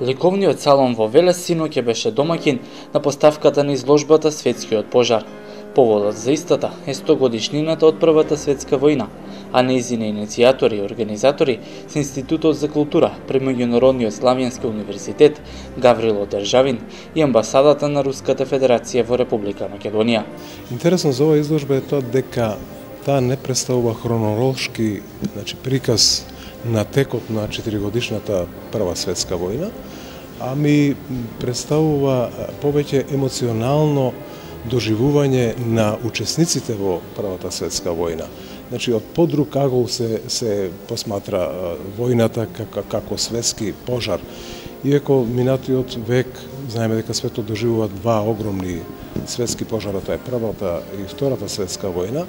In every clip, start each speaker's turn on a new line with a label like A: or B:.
A: Ликовниот салон во Велес синоќе беше домакин на поставката на изложбата Светскиот пожар. Поводот за истата е 100 годишнината од Првата светска војна, а неизине иницијатори и организатори се Институтот за култура при Меѓународниот Славјански универзитет Гаврило Државин и амбасадата на Руската Федерација во Република Македонија.
B: Интересно за оваа изложба е тоа дека таа не представува хронолошки значи, приказ на текот на 4 годишната Прва светска војна, а ми представува повеќе емоционално доживување на учесниците во Првата светска војна. Значи, од подруг агол се, се посматра војната како, како светски пожар. Иако минатиот век, знаеме дека светот доживува два огромни светски пожара, тоа е Првата и Втората светска војна,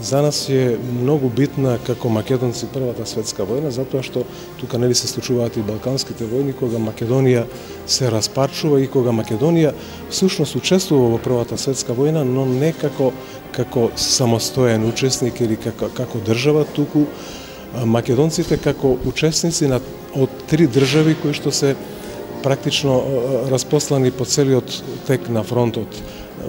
B: За нас е многу битна како македонци Првата светска војна, затоа што тука нели се случуваат и балканските војни, кога Македонија се распарчува и кога Македонија всушност учествува во Првата светска војна, но не како како самостоен учесник или како, како држава, туку македонците како учесници на од три држави кои што се практично распослани по целиот тек на фронтот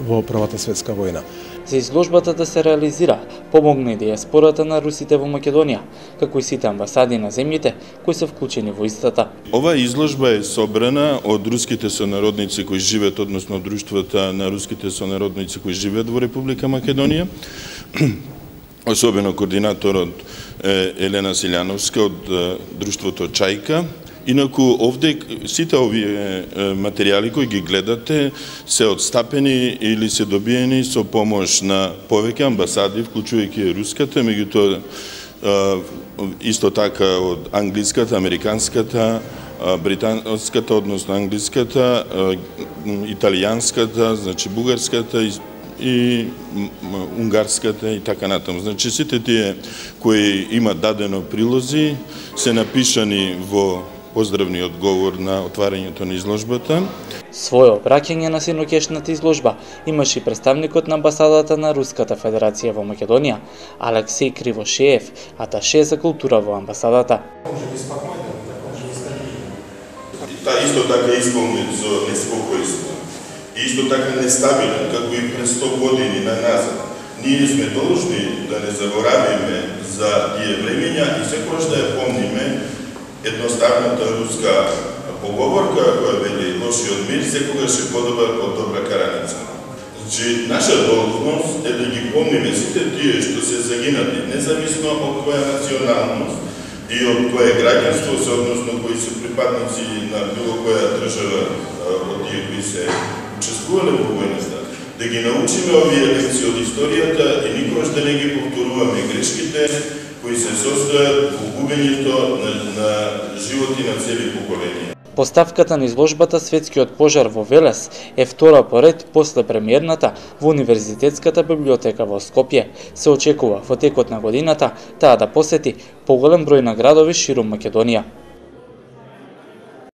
B: во Првата светска војна.
A: За изложбата да се реализира, помогна и диаспората на русите во Македонија, како и сите амбасади на земјите кои се вклучени во истата.
C: Оваа изложба е собрана од руските сонародници кои живеат, односно друштвата на руските сонародници кои живеат во Република Македонија, особено координаторот Елена Силјановска од друштвото Чајка, Инаку овде сите овие материјали кои ги гледате се одстапени или се добиени со помош на повеќе амбасади, вклучувајќи руската, меѓутоа исто така од англиската, американската, британската, односно англиската, италијанската, значи бугарската и и унгарската и така натаму. Значи сите тие кои имаат дадено прилози се напишани во поздравниот говор на отварањето на изложбата.
A: Својо обраќање на синокешната изложба имаше и представникот на амбасадата на Руската Федерација во Македонија, Алексеј Кривошеев, аташе за култура во амбасадата.
C: Та исто така исполнет со неспокојство. И исто така нестабилен, како и пред 100 години на назад. Ние сме должни да не заборавиме за тие времења и секојаш да ја помниме едноставната руска поговорка која вели лошиот мир секогаш е подобар од добра караница. Значи, наша должност е да ги помниме сите тие што се загинати, независно од која националност и од кое граѓанство се, односно кои се припадници на било која држава од тие кои се учествувале во војната, да ги научиме овие лекции од историјата и никогаш да не ги повторуваме грешките кои се состојат во губењето на, на животи на цели поколенија.
A: Поставката на изложбата Светскиот пожар во Велес е втора поред после премиерната во Универзитетската библиотека во Скопје. Се очекува во текот на годината таа да посети поголем број на градови ширум Македонија.